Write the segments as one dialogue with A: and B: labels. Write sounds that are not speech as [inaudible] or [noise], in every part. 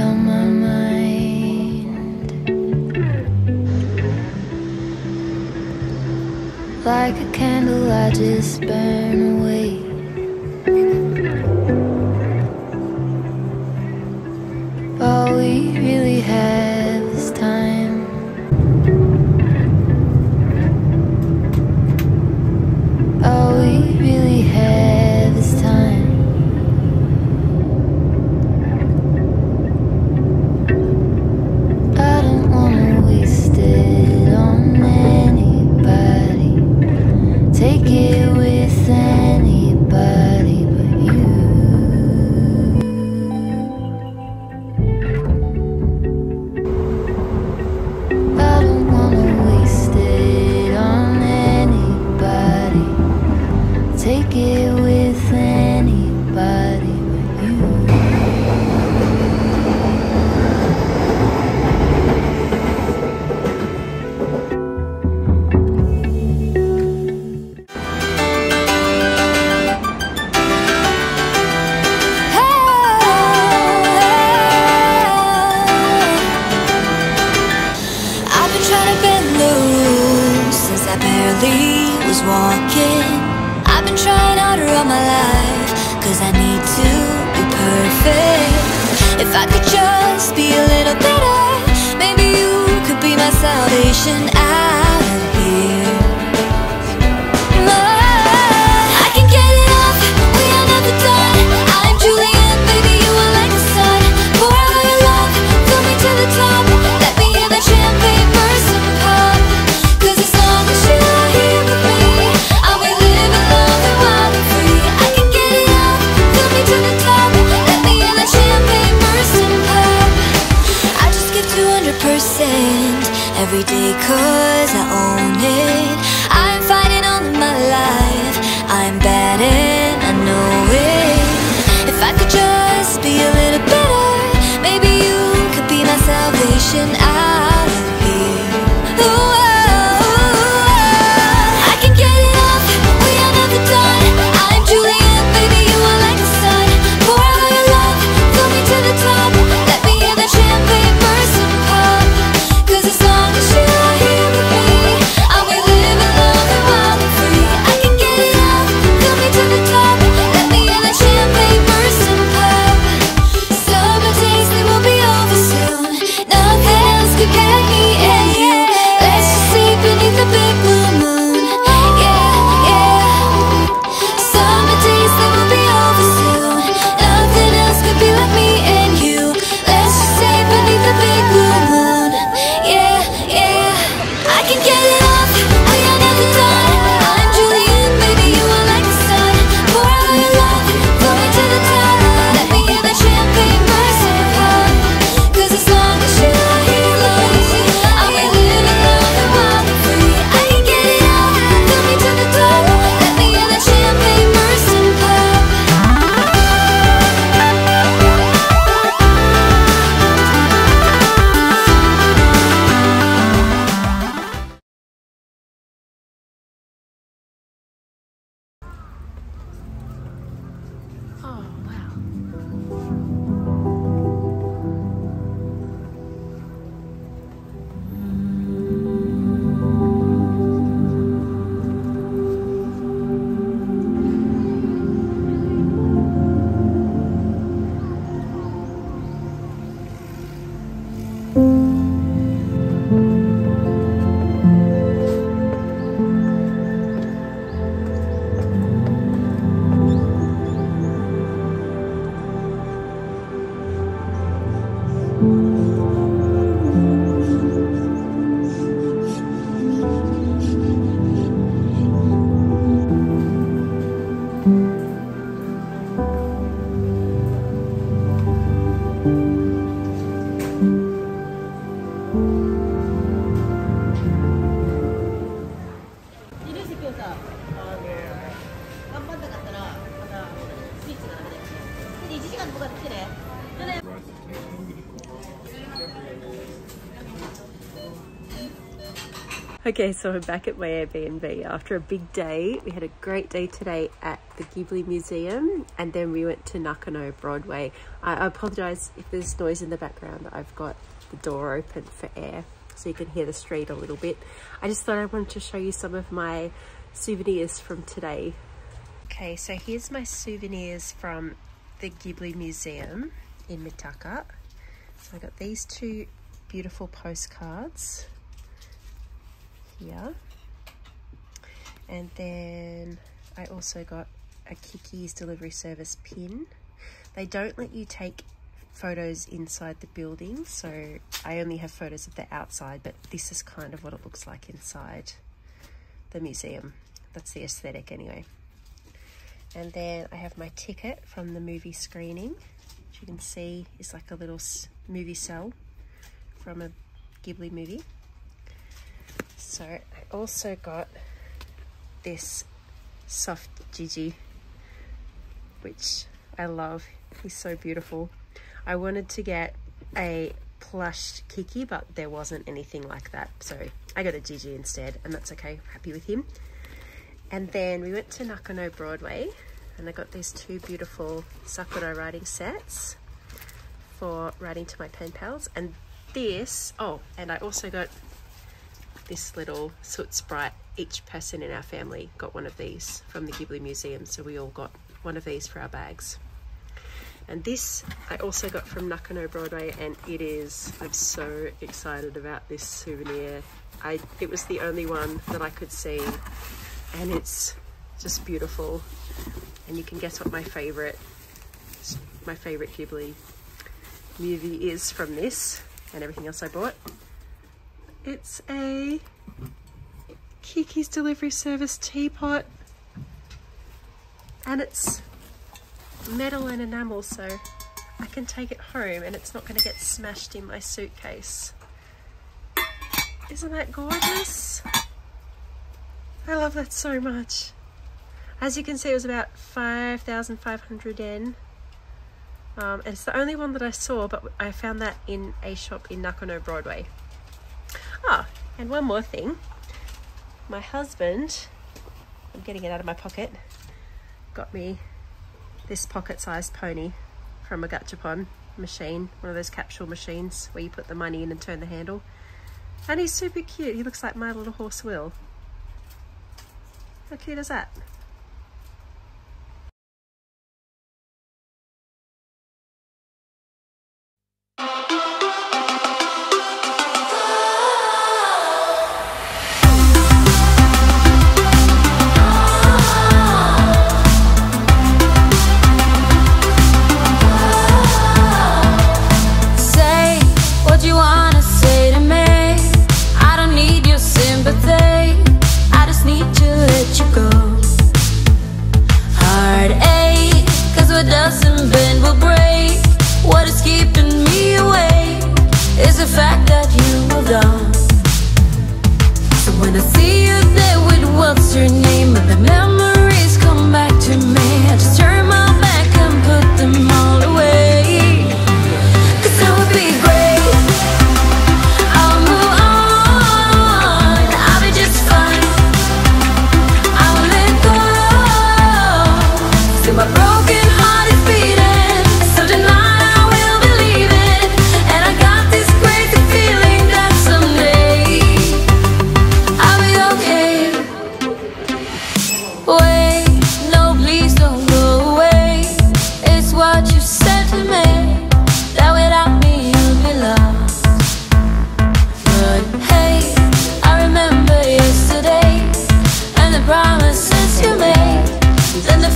A: on my mind. Like a candle, I just burn away.
B: barely was walking. I've been trying harder all my life Cause I need to be perfect. If I could just be a little better Maybe you could be my salvation. I innocent every day cause I own it. I'm fighting all of my life. I'm bad
C: Okay, so I'm back at my Airbnb after a big day. We had a great day today at the Ghibli Museum and then we went to Nakano Broadway. I, apologise if there's noise in the background. I've got the door open for air so you can hear the street a little bit. I just thought I wanted to show you some of my souvenirs from today. Okay, so here's my souvenirs from the Ghibli Museum in Mitaka. So I got these two beautiful postcards here. And then I also got a Kiki's delivery service pin. They don't let you take photos inside the building, so I only have photos of the outside, but this is kind of what it looks like inside the museum. That's the aesthetic anyway. And then I have my ticket from the movie screening, which you can see is like a little movie cell from a Ghibli movie. So I also got this soft Jiji, which I love. He's so beautiful. I wanted to get a plush Kiki, but there wasn't anything like that. So I got a Jiji instead, and that's okay. Happy with him. And then we went to Nakano Broadway, and I got these two beautiful Sakura writing sets for writing to my pen pals. And this, oh, and I also got this little soot sprite. Each person in our family got one of these from the Ghibli Museum, so we all got one of these for our bags. And this I also got from Nakano Broadway, and it is, I'm so excited about this souvenir. I It was the only one that I could see, and it's just beautiful. And you can guess what my favorite, my favorite Ghibli movie is from this and everything else I bought. It's a Kiki's Delivery Service teapot and it's metal and enamel so I can take it home and it's not going to get smashed in my suitcase. Isn't that gorgeous? I love that so much. As you can see it was about 5,500 yen. Um, and it's the only one that I saw but I found that in a shop in Nakano Broadway. And one more thing. My husband, I'm getting it out of my pocket, got me this pocket-sized pony from a Gachapon machine, one of those capsule machines where you put the money in and turn the handle. And he's super cute. He looks like my little horse Will. How cute is that?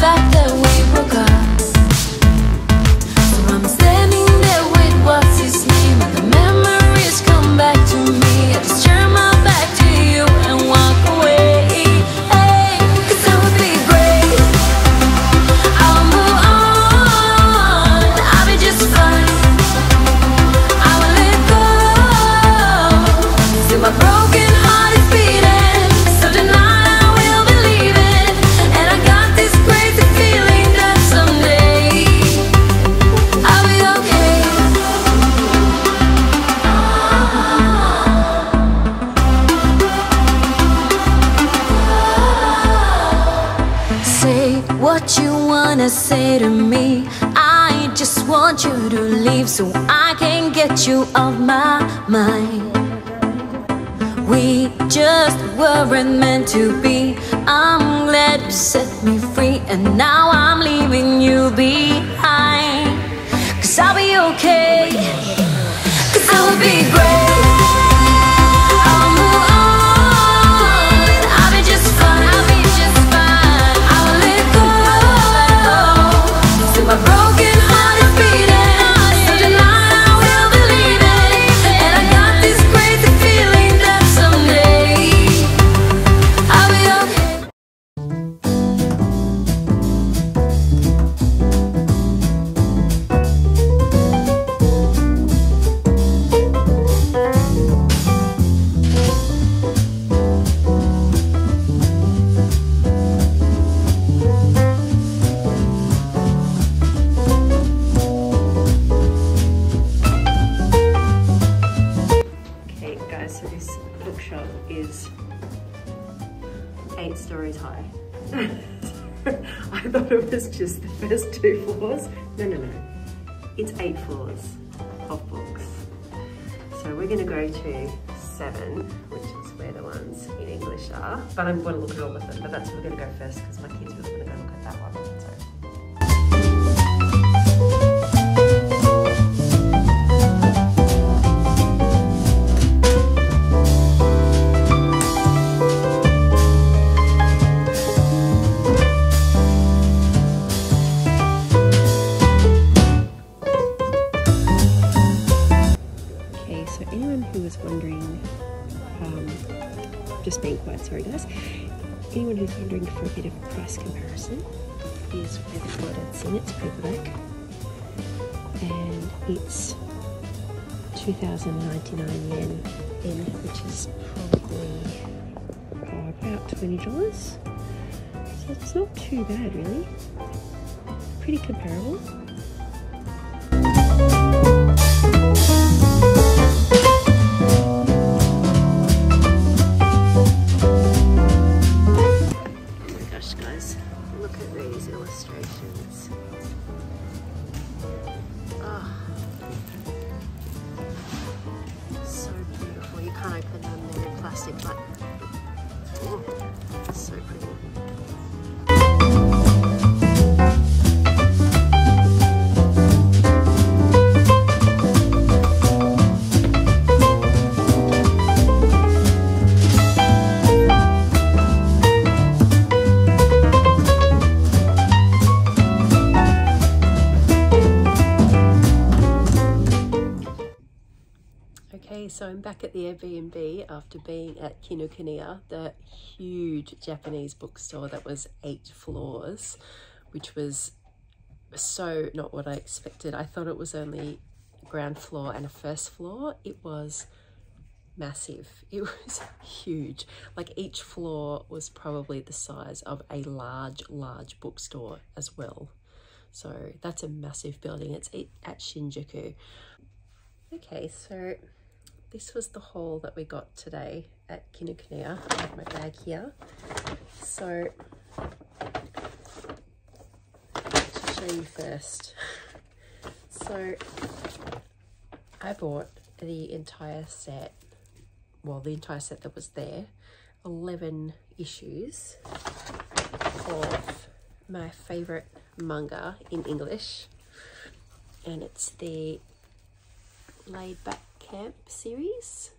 B: fact that we were. Say to me, I just want you to leave so I can get you off my mind. We just weren't meant to be. I'm glad you set me free, and now I'm leaving you behind. Cause I'll be okay, cause I will be great.
C: We're to go to seven, which is where the ones in English are. But I'm to look at all of them, but that's where we're to go first because my kids going to go look at that one. Is where the Claudette's in. It's paperback, and it's 2,099 yen in, which is probably oh, about twenty dollars. So it's not too bad, really. Pretty comparable. After being at Kinokuniya, the huge Japanese bookstore that was eight floors, which was so not what I expected. I thought it was only ground floor and a first floor. It was massive. [laughs] It was huge. Like each floor was probably the size of a large, large bookstore as well. So that's a massive building. It's at Shinjuku. Okay, so this was the haul that we got today at Kinokuniya. I have my bag here. So, to show you first. So, I bought the entire set, well, the entire set that was there, 11 issues of my favourite manga in English. And it's the Laid Back Camp series.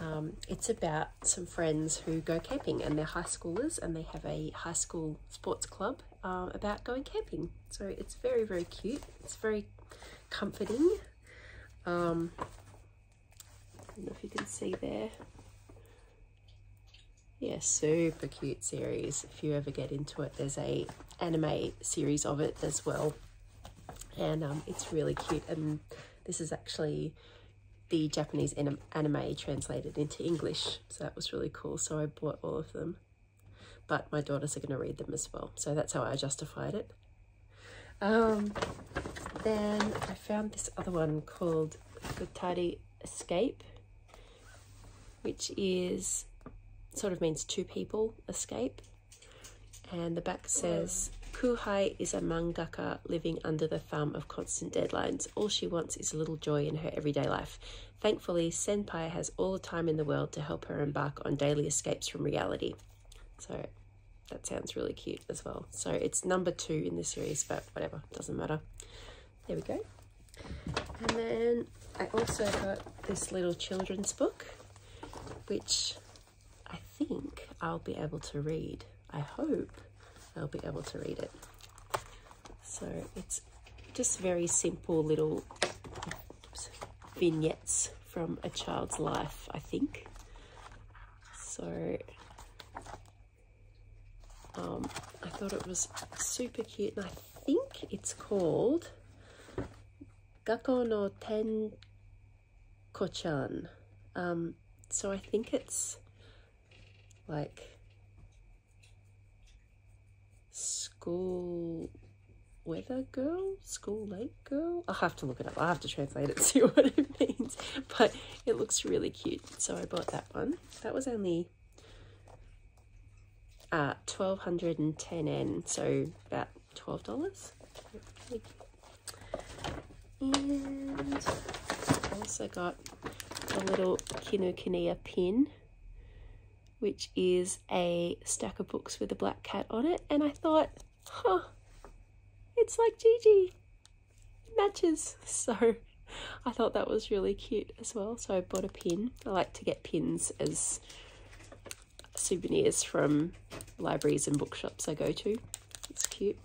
C: Um, it's about some friends who go camping and they're high schoolers and they have a high school sports club uh, about going camping. So it's very, very cute. It's very comforting. Um, I don't know if you can see there. Yeah, super cute series. If you ever get into it, there's a anime series of it as well and um, it's really cute and this is actually the Japanese anime translated into English so that was really cool. So I bought all of them. But my daughters are going to read them as well. So that's how I justified it. Um, then I found this other one called Futari Escape which is sort of means two people escape. And the back says Kuhai is a mangaka living under the thumb of constant deadlines. All she wants is a little joy in her everyday life. Thankfully, Senpai has all the time in the world to help her embark on daily escapes from reality. So that sounds really cute as well. So it's number two in the series, but whatever, doesn't matter. There we go. And then I also got this little children's book, which I think I'll be able to read. I hope I'll be able to read it. So it's just very simple little vignettes from a child's life, I think. So um, I thought it was super cute, and I think it's called Gakko no Ten Kochan. Um, so I think it's like school weather girl, school lake girl. I'll have to look it up. I'll have to translate it, [laughs] see what it means. But it looks really cute. So I bought that one. That was only uh, 1210 yen, so about $12. And I also got a little Kinokuniya pin, which is a stack of books with a black cat on it. And I thought, huh, it's like Jiji. It matches. [laughs] So I thought that was really cute as well. So I bought a pin. I like to get pins as souvenirs from libraries and bookshops I go to. It's cute.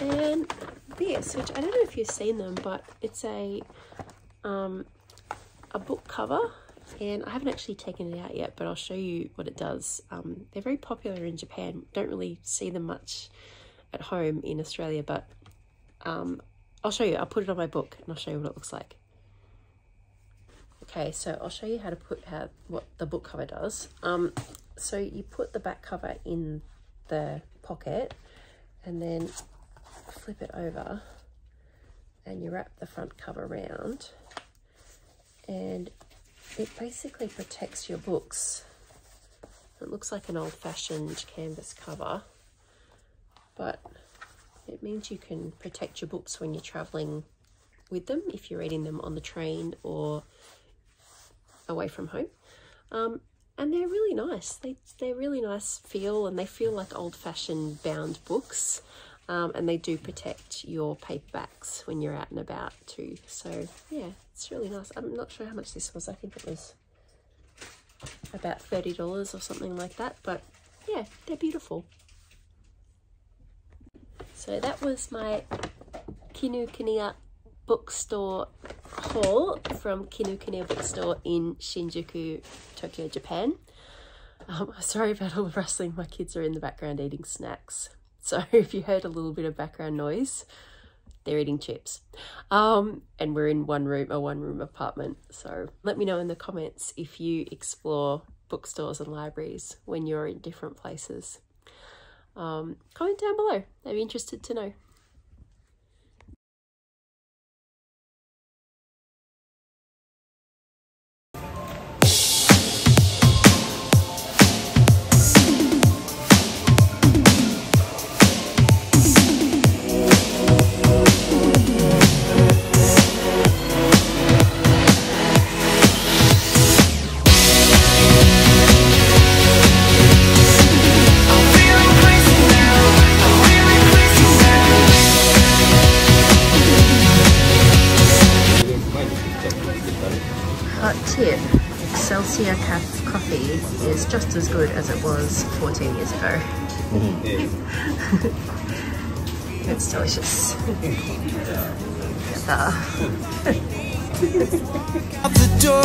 C: And this, which I don't know if you've seen them, but it's a um, a book cover, and I haven't actually taken it out yet, but I'll show you what it does. Um, they're very popular in Japan. Don't really see them much at home in Australia, but um, I'll show you. I'll put it on my book, and I'll show you what it looks like. Okay, so I'll show you how to put how what the book cover does. Um, so you put the back cover in the pocket, and then flip it over, and you wrap the front cover around, and it basically protects your books. It looks like an old-fashioned canvas cover, but it means you can protect your books when you're traveling with them if you're reading them on the train or away from home. Um, and they're really nice. They, they're really nice feel and they feel like old-fashioned bound books. Um, and they do protect your paperbacks when you're out and about too. So yeah, it's really nice. I'm not sure how much this was. I think it was about $30 or something like that. But yeah, they're beautiful. So that was my Kinokuniya bookstore haul from Kinokuniya bookstore in Shinjuku, Tokyo, Japan. Um, [laughs] sorry about all the rustling. My kids are in the background eating snacks. So [laughs] if you heard a little bit of background noise, they're eating chips. Um, and we're in one room, a one room apartment. So let me know in the comments if you explore bookstores and libraries when you're in different places. Um, comment down below. I'd be interested to know. Excelsior Caffè coffee is just as good as it was 14 years ago. Mm-hmm. it's delicious. [laughs] Ah.
D: Out the door.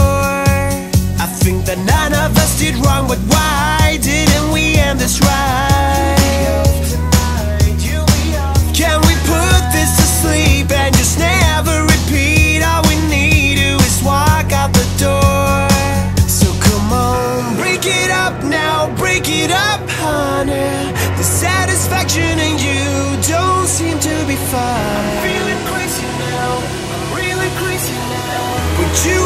D: I think that none of us did wrong, but why didn't we end this right? Can we put this to sleep and just never repeat? Honey. The satisfaction in you don't seem to be fine. I'm feeling crazy now, I'm really crazy now. But you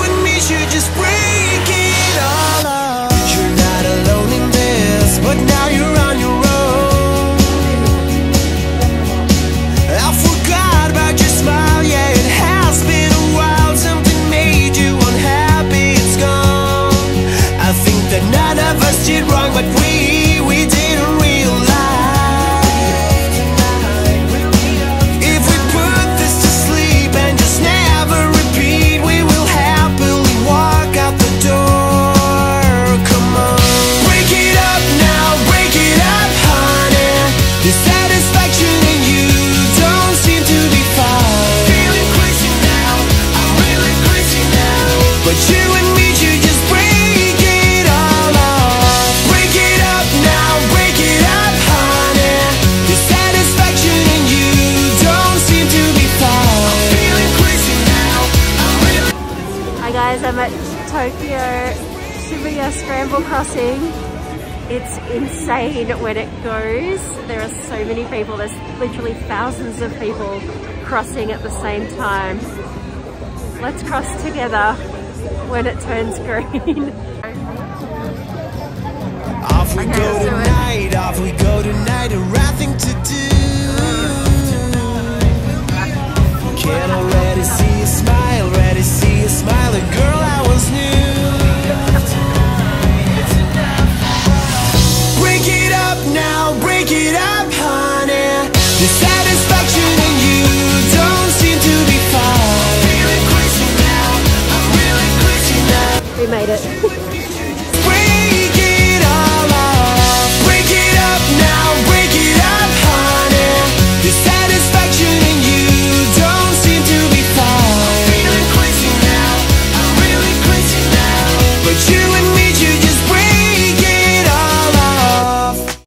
C: Tokyo Shibuya Scramble Crossing. It's insane when it goes. There are so many people. There's literally thousands of people crossing at the same time. Let's cross together when it turns green.
D: Off we
C: Okay,
D: go tonight, off we go tonight, a nothing to do.